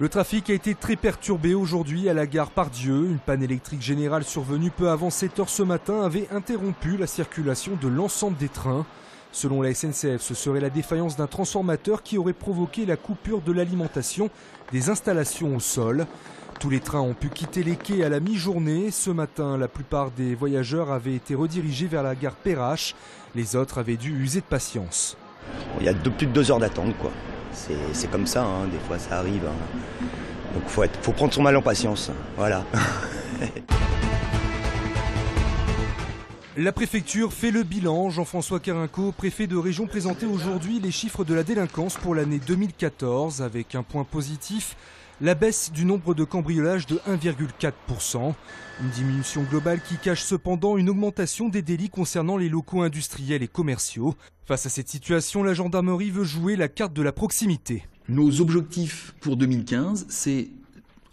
Le trafic a été très perturbé aujourd'hui à la gare Pardieu. Une panne électrique générale survenue peu avant 7 heures ce matin avait interrompu la circulation de l'ensemble des trains. Selon la SNCF, ce serait la défaillance d'un transformateur qui aurait provoqué la coupure de l'alimentation des installations au sol. Tous les trains ont pu quitter les quais à la mi-journée. Ce matin, la plupart des voyageurs avaient été redirigés vers la gare Perrache. Les autres avaient dû user de patience. Il y a plus de deux heures d'attente, quoi. C'est comme ça, hein. des fois ça arrive. Hein. Donc faut, faut prendre son mal en patience. Voilà. La préfecture fait le bilan. Jean-François Carinco, préfet de région, présentait aujourd'hui les chiffres de la délinquance pour l'année 2014 avec un point positif la baisse du nombre de cambriolages de 1,4%. Une diminution globale qui cache cependant une augmentation des délits concernant les locaux industriels et commerciaux. Face à cette situation, la gendarmerie veut jouer la carte de la proximité. Nos objectifs pour 2015, c'est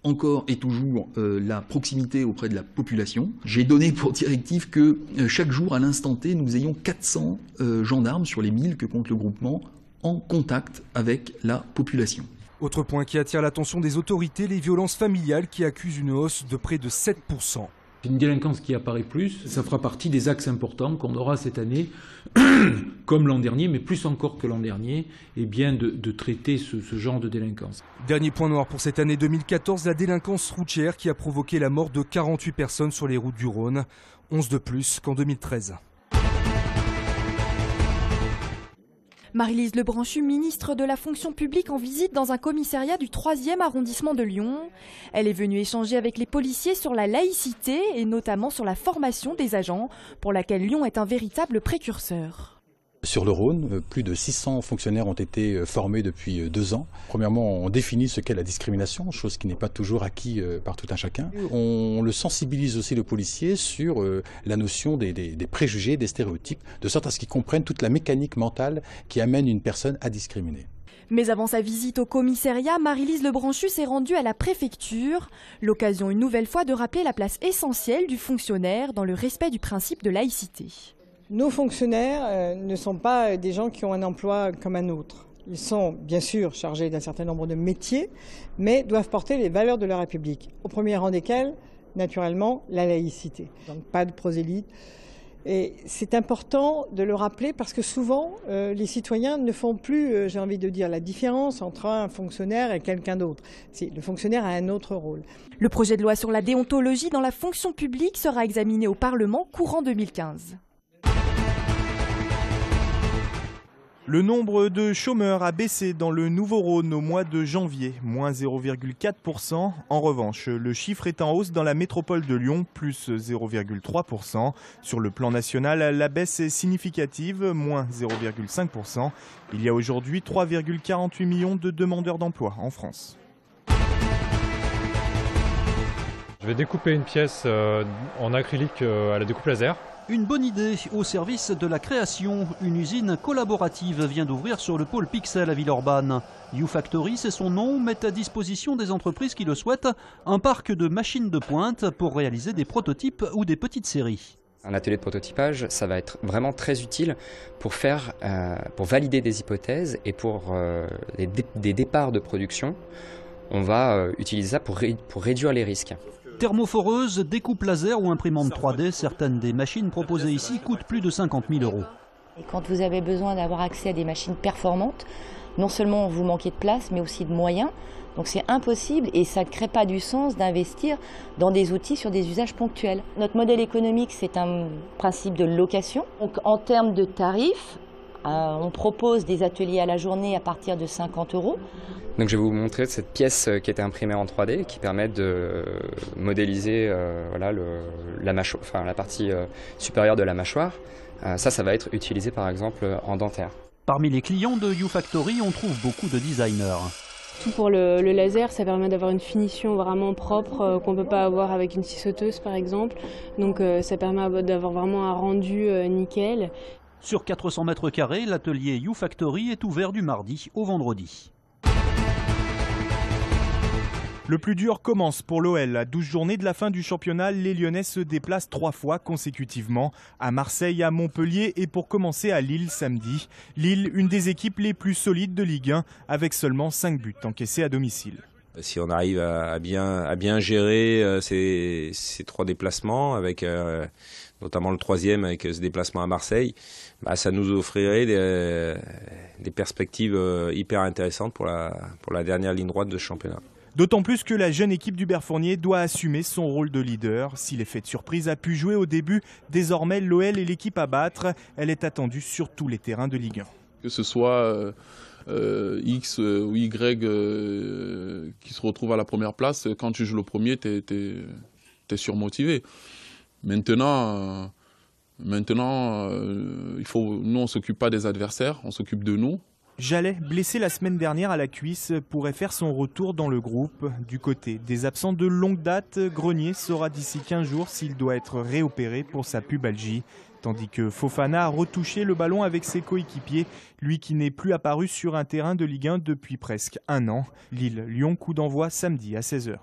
encore et toujours euh, la proximité auprès de la population. J'ai donné pour directive que euh, chaque jour, à l'instant T, nous ayons 400 euh, gendarmes sur les 1000 que compte le groupement en contact avec la population. Autre point qui attire l'attention des autorités, les violences familiales qui accusent une hausse de près de 7%. Une délinquance qui apparaît plus, ça fera partie des axes importants qu'on aura cette année, comme l'an dernier, mais plus encore que l'an dernier, et bien de, traiter ce, ce, genre de délinquance. Dernier point noir pour cette année 2014, la délinquance routière qui a provoqué la mort de 48 personnes sur les routes du Rhône, 11 de plus qu'en 2013. Marie-Lise Lebranchu, ministre de la fonction publique en visite dans un commissariat du 3e arrondissement de Lyon. Elle est venue échanger avec les policiers sur la laïcité et notamment sur la formation des agents, pour laquelle Lyon est un véritable précurseur. Sur le Rhône, euh, plus de 600 fonctionnaires ont été euh, formés depuis euh, deux ans. Premièrement, on définit ce qu'est la discrimination, chose qui n'est pas toujours acquis par tout un chacun. On le sensibilise aussi le policier sur la notion des, préjugés, des stéréotypes, de sorte à ce qu'ils comprennent toute la mécanique mentale qui amène une personne à discriminer. Mais avant sa visite au commissariat, Marie-Lise Lebranchu s'est rendue à la préfecture. L'occasion une nouvelle fois de rappeler la place essentielle du fonctionnaire dans le respect du principe de laïcité. Nos fonctionnaires euh, ne sont pas des gens qui ont un emploi comme un autre. Ils sont bien sûr chargés d'un certain nombre de métiers, mais doivent porter les valeurs de la République, au premier rang desquelles, naturellement, la laïcité. Donc pas de prosélyte. Et c'est important de le rappeler parce que souvent, euh, les citoyens ne font plus, euh, j'ai envie de dire, la différence entre un fonctionnaire et quelqu'un d'autre. Le fonctionnaire a un autre rôle. Le projet de loi sur la déontologie dans la fonction publique sera examiné au Parlement courant 2015. Le nombre de chômeurs a baissé dans le Nouveau-Rhône au mois de janvier, moins 0,4%. En revanche, le chiffre est en hausse dans la métropole de Lyon, plus 0,3%. Sur le plan national, la baisse est significative, moins 0,5%. Il y a aujourd'hui 3,48 millions de demandeurs d'emploi en France. Je vais découper une pièce euh, en acrylique euh, à la découpe laser. Une bonne idée au service de la création. Une usine collaborative vient d'ouvrir sur le pôle Pixel à Villeurbanne. YouFactory, c'est son nom, met à disposition des entreprises qui le souhaitent un parc de machines de pointe pour réaliser des prototypes ou des petites séries. Un atelier de prototypage, ça va être vraiment très utile pour faire, euh, pour valider des hypothèses et pour euh, des, départs de production. On va euh, utiliser ça pour réduire les risques. Thermophoreuse, découpe laser ou imprimante 3D, certaines des machines proposées ici coûtent plus de 50 000 euros. Et quand vous avez besoin d'avoir accès à des machines performantes, non seulement vous manquez de place, mais aussi de moyens. Donc c'est impossible et ça ne crée pas du sens d'investir dans des outils sur des usages ponctuels. Notre modèle économique, c'est un principe de location. Donc en termes de tarifs, euh, on propose des ateliers à la journée à partir de 50 euros. Donc je vais vous montrer cette pièce euh, qui était imprimée en 3D qui permet de modéliser euh, voilà, la, enfin, la partie supérieure de la mâchoire. ça, ça va être utilisé par exemple en dentaire. Parmi les clients de YouFactory, on trouve beaucoup de designers. Tout pour le, le laser, ça permet d'avoir une finition vraiment propre qu'on ne peut pas avoir avec une scie sauteuse par exemple. Donc ça permet d'avoir vraiment un rendu nickel. Sur 400 mètres carrés, l'atelier YouFactory est ouvert du mardi au vendredi. Le plus dur commence pour l'OL. À 12 journées de la fin du championnat, les Lyonnais se déplacent trois fois consécutivement à Marseille, à Montpellier et pour commencer à Lille samedi. Lille, une des équipes les plus solides de Ligue 1, avec seulement 5 buts encaissés à domicile. Si on arrive à, bien, à bien gérer euh, ces, ces, trois déplacements, avec euh, notamment le troisième avec ce déplacement à Marseille, bah, ça nous offrirait des, des perspectives hyper intéressantes pour la, pour la dernière ligne droite de ce championnat. D'autant plus que la jeune équipe d'Hubert Fournier doit assumer son rôle de leader. Si l'effet de surprise a pu jouer au début, désormais l'OL est l'équipe à battre. Elle est attendue sur tous les terrains de Ligue 1. Que ce soit euh, euh, X ou Y euh, qui se retrouve à la première place, quand tu joues le premier, tu es, surmotivé. Maintenant, nous, on ne s'occupe pas des adversaires, on s'occupe de nous. Jallet, blessé la semaine dernière à la cuisse, pourrait faire son retour dans le groupe. Du côté des absents de longue date, Grenier saura d'ici 15 jours s'il doit être réopéré pour sa pubalgie. Tandis que Fofana a retouché le ballon avec ses coéquipiers, lui qui n'est plus apparu sur un terrain de Ligue 1 depuis presque un an. Lille-Lyon, coup d'envoi samedi à 16h.